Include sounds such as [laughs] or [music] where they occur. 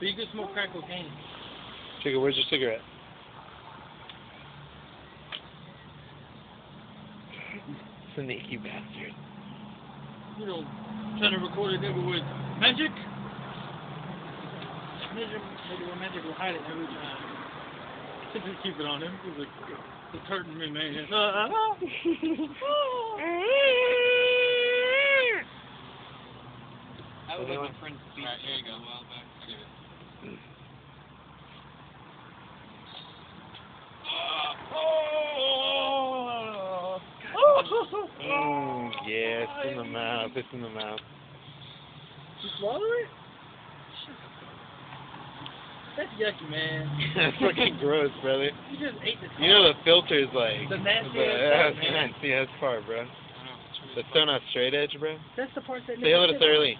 But you can smoke crack cocaine. Chica, where's your cigarette? Sneaky bastard. You know, trying to record it never with magic. Magic, maybe when magic will hide it every time. Just keep it on him. It was like, it's hurting me, man. [laughs] I would Anyone? like my friend to speak Alright, here you a while back. Mm, yeah, it's in the mouth. It's in the mouth. You swallow it? That's yucky, man. [laughs] That's fucking gross, brother. You just ate the You know the filter's like. The nastiest that's nasty as [laughs] part, bro. I know, it's really The stone out straight edge, bro. That's the part that Say hello to makes it Sarah Lee.